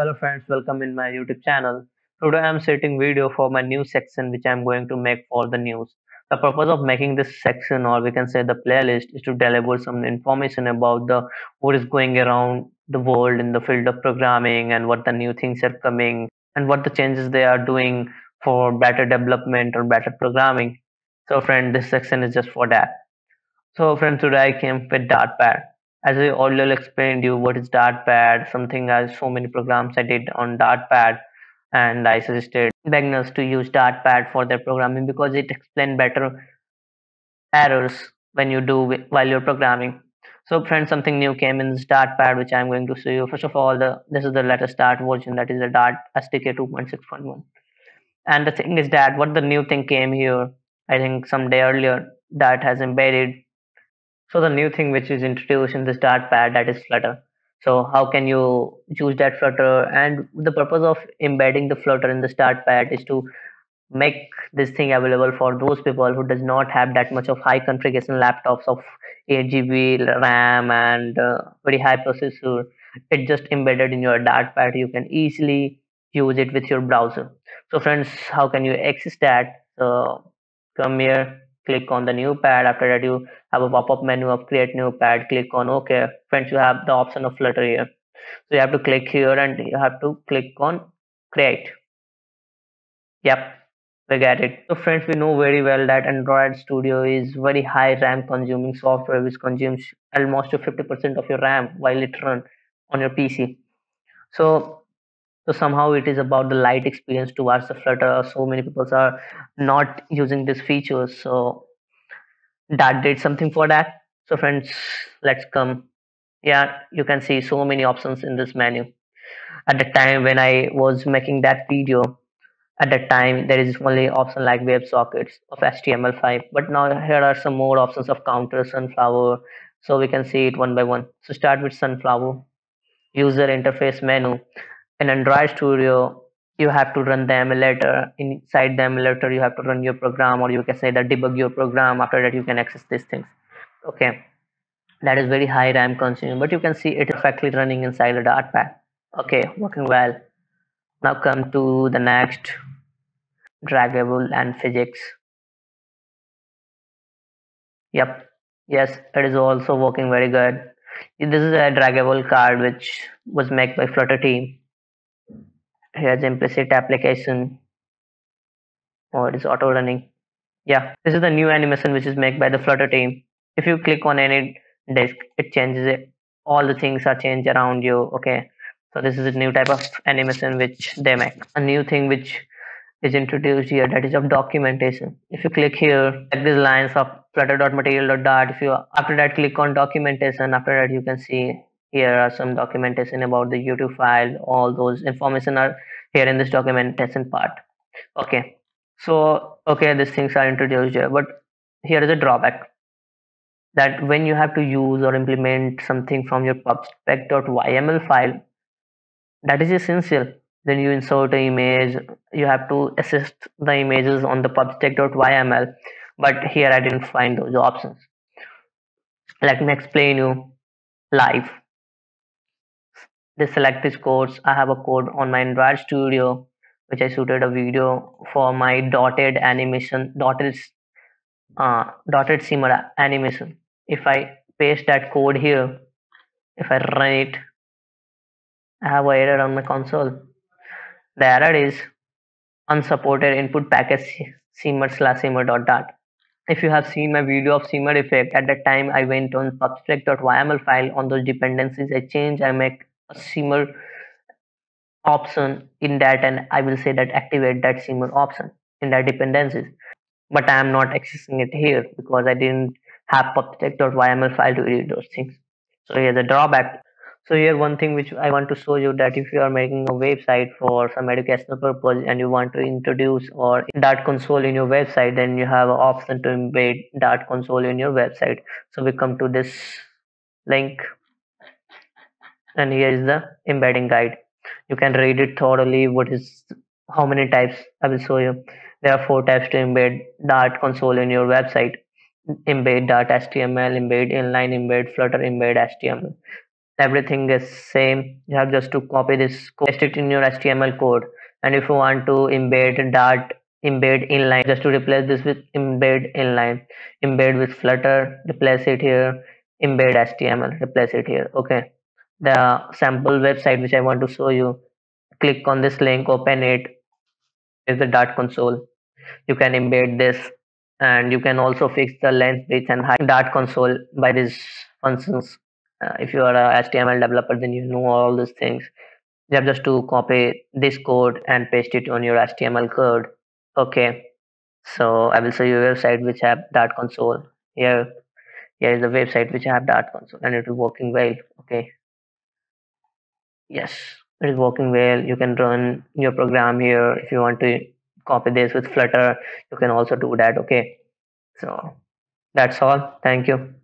Hello friends, welcome in my YouTube channel. Today I'm setting video for my new section which I'm going to make for the news. The purpose of making this section or we can say the playlist is to deliver some information about the what is going around the world in the field of programming and what the new things are coming and what the changes they are doing for better development or better programming. So friend, this section is just for that. So friend, today I came with Dartpad as I earlier explained you what is Dartpad, something as so many programs I did on Dartpad, and I suggested beginners to use Dartpad for their programming because it explains better errors when you do while you're programming. So friends, something new came in this Dartpad which I'm going to show you. First of all, the this is the latest Dart version that is the Dart SDK 2.6.1. And the thing is that what the new thing came here, I think some day earlier, Dart has embedded so the new thing which is introduced in the Dartpad that is Flutter. So how can you use that Flutter? And the purpose of embedding the Flutter in the Dartpad is to make this thing available for those people who does not have that much of high configuration laptops of 8 GB RAM and uh, very high processor. It just embedded in your Dartpad. You can easily use it with your browser. So friends, how can you access that? So come here click on the new pad. After that you have a pop-up menu of create new pad. Click on ok. Friends you have the option of flutter here. So you have to click here and you have to click on create. Yep we get it. So friends we know very well that android studio is very high ram consuming software which consumes almost 50% of your ram while it run on your pc so so somehow it is about the light experience towards the flutter. So many people are not using these features. So that did something for that. So friends let's come. Yeah you can see so many options in this menu. At the time when i was making that video at that time there is only option like WebSockets of html5 but now here are some more options of counter sunflower. So we can see it one by one. So start with sunflower. User interface menu in Android Studio, you have to run the emulator. Inside the emulator, you have to run your program, or you can say that debug your program. After that, you can access these things. Okay, that is very high RAM consuming, but you can see it perfectly running inside the dart Dartpad. Okay, working well. Now come to the next draggable and physics. Yep, yes, it is also working very good. This is a draggable card which was made by Flutter team here's implicit application or it's auto running yeah this is the new animation which is made by the flutter team. If you click on any disk it changes it. All the things are changed around you okay? So this is a new type of animation which they make. A new thing which is introduced here that is of documentation. If you click here like these lines of flutter.material.dart if you after that click on documentation after that you can see here are some documentation about the youtube file. All those information are here in this documentation part. Okay. So okay these things are introduced here but here is a drawback. That when you have to use or implement something from your pubspec.yml file that is essential. Then you insert an image. You have to assist the images on the pubspec.yml but here i didn't find those options. Let me explain you live they select this codes. I have a code on my android studio which i shooted a video for my dotted animation dotted uh, dotted shimmer animation. If i paste that code here if i run it i have an error on my console. The error is unsupported input package shimmer slash shimmer dot dart. if you have seen my video of shimmer effect at that time i went on pubspec.yml file on those dependencies i change i make a shimmer option in that and I will say that activate that shimmer option in that dependencies. But I am not accessing it here because I didn't have pubspec.yml file to read those things. So here's a drawback. So here one thing which I want to show you that if you are making a website for some educational purpose and you want to introduce or Dart console in your website then you have an option to embed Dart console in your website. So we come to this link and here is the embedding guide. You can read it thoroughly what is how many types i will show you. There are four types to embed dart console in your website. Embed dart html embed inline embed flutter embed html everything is same. You have just to copy this paste it in your html code. And if you want to embed dart embed inline just to replace this with embed inline. Embed with flutter replace it here. Embed html replace it here. Okay the sample website which i want to show you click on this link open it. Is the dart console. You can embed this and you can also fix the length width and height. Dart console by these functions uh, if you are a html developer then you know all these things. You have just to copy this code and paste it on your html code. Okay. So i will show you a website which have dart console. Here here is the website which have dart console and it is working well. Okay yes. It is working well. You can run your program here. If you want to copy this with flutter you can also do that okay? So that's all. Thank you